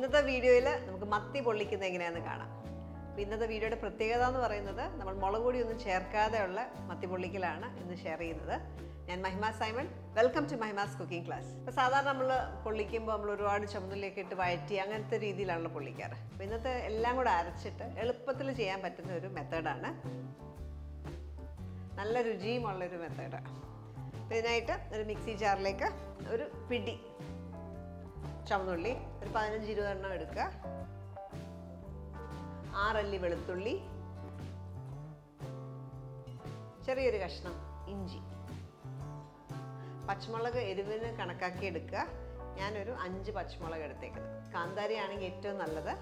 ഇന്നത്തെ വീഡിയോയിൽ നമുക്ക് മത്തി പൊള്ളിക്കുന്നത് എങ്ങനെയാണെന്ന് കാണാം. അപ്പോൾ ഇന്നത്തെ വീഡിയോയുടെ പ്രത്യേകത എന്ന് പറയുന്നത് നമ്മൾ മുളക് പൊടിയൊന്നും ചേർക്കാതെയുള്ള മത്തി പൊള്ളിക്കലാണ് ഇന്ന് ഷെയർ ചെയ്യുന്നത്. ഞാൻ Mahima Simon. Welcome to Mahima's cooking class ഇപ്പോൾ സാധാരണ നമ്മൾ പൊള്ളിക്കുമ്പോൾ നമ്മൾ ഒരുപാട് ചുമതലയൊക്കെ ഇട്ട് വഴറ്റി അങ്ങനത്തെ രീതിയിലാണല്ലോ പൊള്ളിക്കാറ്. അപ്പോൾ ഇന്നത്തെ എല്ലാം കൂടെ അരച്ചിട്ട് എളുപ്പത്തിൽ ചെയ്യാൻ പറ്റുന്ന ഒരു മെത്തേഡാണ് നല്ല രുചിയുമുള്ളൊരു മെത്തേഡാണ് അപ്പോൾ ഇതിനായിട്ട് ഒരു മിക്സി ജാറിലേക്ക് ഒരു പിടി ചുവന്നുള്ളി ഒരു പതിനഞ്ച് ഇരുപതെണ്ണം എടുക്കുക. ആറല്ലി വെളുത്തുള്ളി. ചെറിയൊരു കഷ്ണം ഇഞ്ചി. പച്ചമുളക് എരിവിന് കണക്കാക്കി എടുക്കുക. ഞാനൊരു അഞ്ച് പച്ചമുളക് എടുത്തേക്കുന്നത് കാന്താരി ആണെങ്കിൽ ഏറ്റവും നല്ലത്.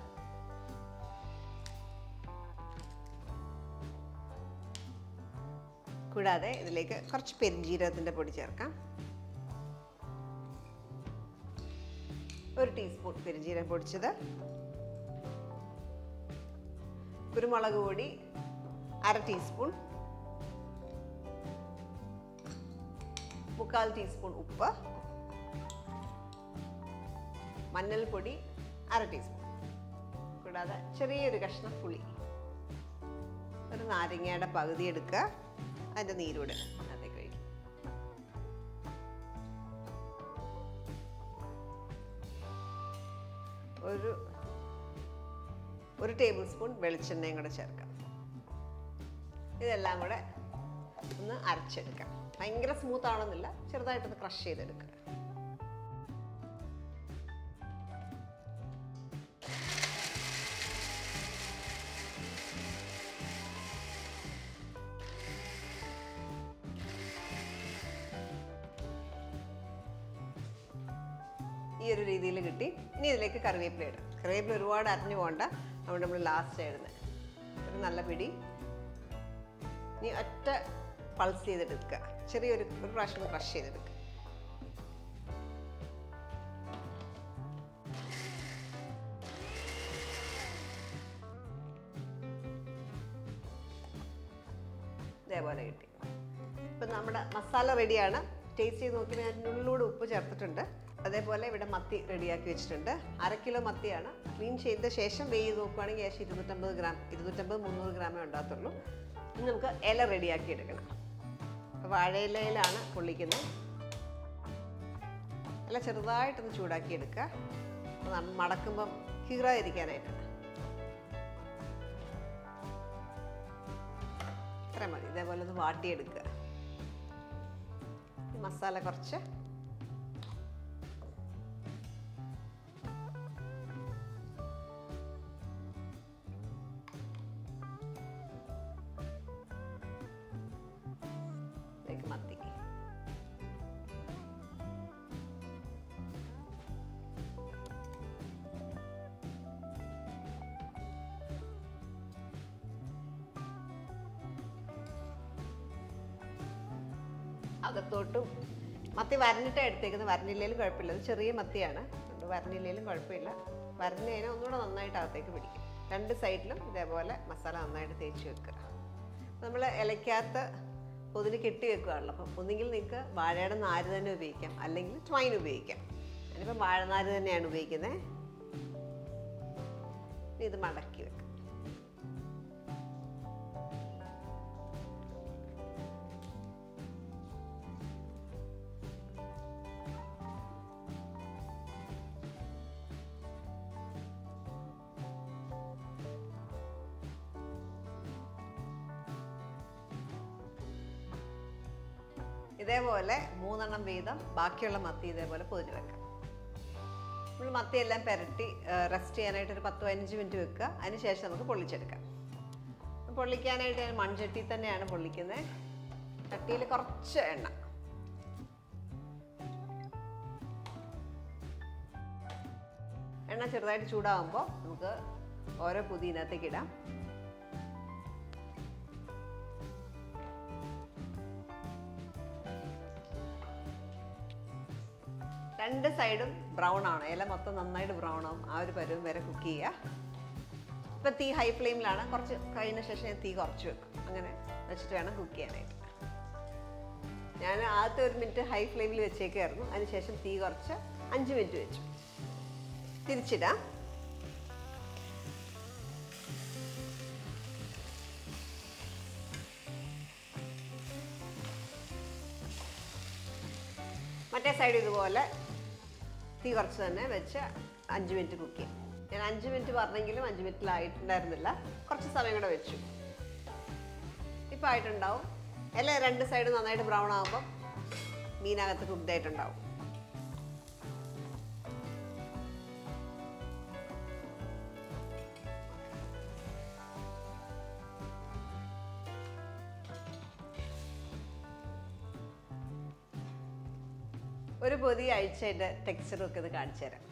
കൂടാതെ ഇതിലേക്ക് കുറച്ച് പെരിഞ്ജീരകത്തിന്റെ പൊടി ചേർക്കാം. ഒരു ടീസ്പൂൺ പെരിഞ്ജീരകം പൊടിച്ചത്. കുരുമുളക് പൊടി അര ടീസ്പൂൺ മുക്കാൽ ടീസ്പൂൺ ഉപ്പ്. മഞ്ഞൾപ്പൊടി അര ടീസ്പൂൺ കൂടാതെ ചെറിയൊരു കഷ്ണം പുളി ഒരു നാരങ്ങയുടെ പകുതി എടുക്കുക. അതിന്റെ നീരൂടെ ഒരു ഒരു ടേബിൾ സ്പൂൺ വെളിച്ചെണ്ണയും കൂടെ ചേർക്കാം. ഇതെല്ലാം കൂടെ ഒന്ന് അരച്ചെടുക്കാം. ഭയങ്കര സ്മൂത്ത് ആണെന്നില്ല ചെറുതായിട്ടൊന്ന് ക്രഷ് ചെയ്തെടുക്കുക ഒരു രീതിയിൽ കിട്ടി. ഇനി ഇതിലേക്ക് കറിവേപ്പില ഇടാം. കറിവേപ്പില ഒരുപാട് അരിഞ്ഞു പോകണ്ട. അതുകൊണ്ട് നമ്മൾ ലാസ്റ്റ് ഇടുന്നത് ഒരു നല്ല പിടി. ഇനി ഒറ്റ പൾസ് ചെയ്തെടുക്കുക ചെറിയൊരു ഒരു പ്രാവശ്യം ക്രഷ് ചെയ്തെടുക്കുക ഇതേപോലെ കിട്ടി. ഇപ്പം നമ്മുടെ മസാല റെഡിയാണ് ടേസ്റ്റ് ചെയ്ത് നോക്കി ഞാൻ ഉള്ളിലൂടെ ഉപ്പ് ചേർത്തിട്ടുണ്ട്. അതേപോലെ ഇവിടെ മത്തി റെഡിയാക്കി വെച്ചിട്ടുണ്ട്. അര കിലോ മത്തിയാണ്. ക്ലീൻ ചെയ്ത ശേഷം വെയ്യ് നോക്കുകയാണെങ്കിൽ ഏകദേശം ഇരുന്നൂറ്റമ്പത് ഗ്രാം ഇരുന്നൂറ്റമ്പത് മുന്നൂറ് ഗ്രാമേ ഉണ്ടാകത്തുള്ളൂ. ഇനി നമുക്ക് ഇല റെഡിയാക്കി എടുക്കണം. വാഴയിലയിലാണ് പൊള്ളിക്കുന്നത്. ഇല ചെറുതായിട്ടൊന്ന് ചൂടാക്കി എടുക്കുക. മടക്കുമ്പം കീറാതിരിക്കാനായിട്ട് ഇത്ര മതി. ഇതേപോലെ ഒന്ന് വാട്ടിയെടുക്കുക. മസാല കുറച്ച് അകത്തോട്ടും. മത്തി വരഞ്ഞിട്ടാണ് എടുത്തേക്കുന്നത്. വരഞ്ഞില്ലേലും കുഴപ്പമില്ല. അത് ചെറിയ മത്തിയാണ്. അതുകൊണ്ട് കുഴപ്പമില്ല. വരഞ്ഞ് ഒന്നുകൂടെ നന്നായിട്ട് അകത്തേക്ക് പിടിക്കും. രണ്ട് സൈഡിലും ഇതേപോലെ മസാല നന്നായിട്ട് തേച്ച് വെക്കുക. നമ്മൾ ഇലയ്ക്കകത്ത് പൊതിന് കെട്ടി വെക്കുകയാണല്ലോ. അപ്പം ഒന്നുകിൽ നിങ്ങൾക്ക് വാഴയുടെ നാര് തന്നെ ഉപയോഗിക്കാം. അല്ലെങ്കിൽ ട്വൈൻ ഉപയോഗിക്കാം. ഞാനിപ്പം വാഴനാര് തന്നെയാണ് ഉപയോഗിക്കുന്നത്. ഇത് മടക്കി വെക്കാം ഇതേപോലെ മൂന്നെണ്ണം വീതം ബാക്കിയുള്ള മത്തി ഇതേപോലെ പൊതിഞ്ഞ് വെക്കാം. നമ്മൾ മത്തിയെല്ലാം പുരട്ടി റെസ്റ്റ് ചെയ്യാനായിട്ട് ഒരു പത്ത് പതിനഞ്ച് മിനിറ്റ് വെക്കുക. അതിനുശേഷം നമുക്ക് പൊള്ളിച്ചെടുക്കാം. പൊള്ളിക്കാനായിട്ട് ഞാൻ മൺചട്ടി തന്നെയാണ് പൊള്ളിക്കുന്നത്. ചട്ടിയിൽ കുറച്ച് എണ്ണ. എണ്ണ ചെറുതായിട്ട് ചൂടാകുമ്പോൾ നമുക്ക് ഓരോ പുതിനകത്തേക്ക് ഇടാം. രണ്ട് സൈഡും ബ്രൗൺ ആണ്. ഇല മൊത്തം നന്നായിട്ട് ബ്രൗൺ ആവും. ആ ഒരു പരുവം വരെ കുക്ക് ചെയ്യുക ഇപ്പം തീ ഹൈ ഫ്ലെയിമിലാണ് കുറച്ച് കഴിഞ്ഞ ശേഷം ഞാൻ തീ കുറച്ച് വെക്കും. അങ്ങനെ വെച്ചിട്ട് വേണം കുക്ക് ചെയ്യാനായിട്ട്. ഞാൻ ആദ്യത്തെ ഒരു മിനിറ്റ് ഹൈ ഫ്ലെയിമിൽ വെച്ചേക്കായിരുന്നു. അതിനുശേഷം തീ കുറച്ച് അഞ്ച് മിനിറ്റ് വെച്ചു. തിരിച്ചിടാം. മറ്റേ സൈഡ് ഇതുപോലെ തീ കുറച്ച് തന്നെ വെച്ച് അഞ്ച് മിനിറ്റ് കുക്ക് ചെയ്യാം. ഞാൻ അഞ്ച് മിനിറ്റ് പറഞ്ഞെങ്കിലും അഞ്ച് മിനിറ്റിലായിട്ടുണ്ടായിരുന്നില്ല കുറച്ച് സമയം കൂടെ വെച്ചു. ഇപ്പം ആയിട്ടുണ്ടാവും. അല്ലെ രണ്ട് സൈഡും നന്നായിട്ട് ബ്രൗൺ ആകുമ്പം മീനകത്ത് കുക്ക്ഡ് ആയിട്ടുണ്ടാവും. ഒരു പൊതി അഴിച്ചതിന്റെ ടെക്സ്ചറും ഒക്കെ ഇത് കാണിച്ചു തരാം.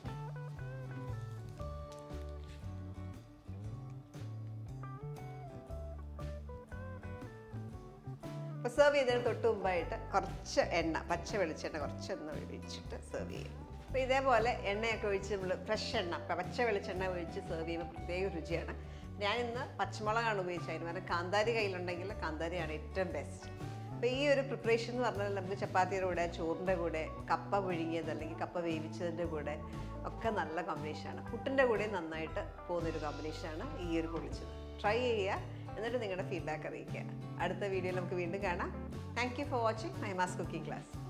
സെർവ് ചെയ്തതിന് തൊട്ട് മുമ്പായിട്ട് കുറച്ച് എണ്ണ പച്ച വെളിച്ചെണ്ണ കുറച്ച് എണ്ണ ഒഴിച്ചിട്ട് സെർവ് ചെയ്യും. അപ്പോൾ ഇതേപോലെ എണ്ണയൊക്കെ ഒഴിച്ച് നമ്മൾ ഫ്രഷ് എണ്ണ പച്ച വെളിച്ചെണ്ണ ഒഴിച്ച് സെർവ് ചെയ്യുമ്പോൾ പ്രത്യേക രുചിയാണ്. ഞാൻ ഇന്ന് പച്ചമുളകാണ് ഉപയോഗിച്ചായിരുന്നു കാന്താരി കയ്യിലുണ്ടെങ്കിൽ കാന്താരിയാണ് ഏറ്റവും ബെസ്റ്റ് അപ്പോൾ ഈ ഒരു പ്രിപ്പറേഷൻ എന്ന് പറഞ്ഞാൽ നമുക്ക് ചപ്പാത്തിയുടെ കൂടെ ചോറിന്റെ കൂടെ കപ്പ പുഴുങ്ങിയത് അല്ലെങ്കിൽ കപ്പ വേവിച്ചതിന്റെ കൂടെ ഒക്കെ നല്ല കോമ്പിനേഷനാണ് പുട്ടിന്റെ കൂടെ നന്നായിട്ട് പോകുന്നൊരു കോമ്പിനേഷനാണ് ഈ ഒരു പൊളിച്ചത് ട്രൈ ചെയ്യുക. എന്നിട്ട് നിങ്ങളുടെ ഫീഡ്ബാക്ക് അറിയിക്കുക. അടുത്ത വീഡിയോയിൽ നമുക്ക് വീണ്ടും കാണാം. Thank you for watching my mass cooking class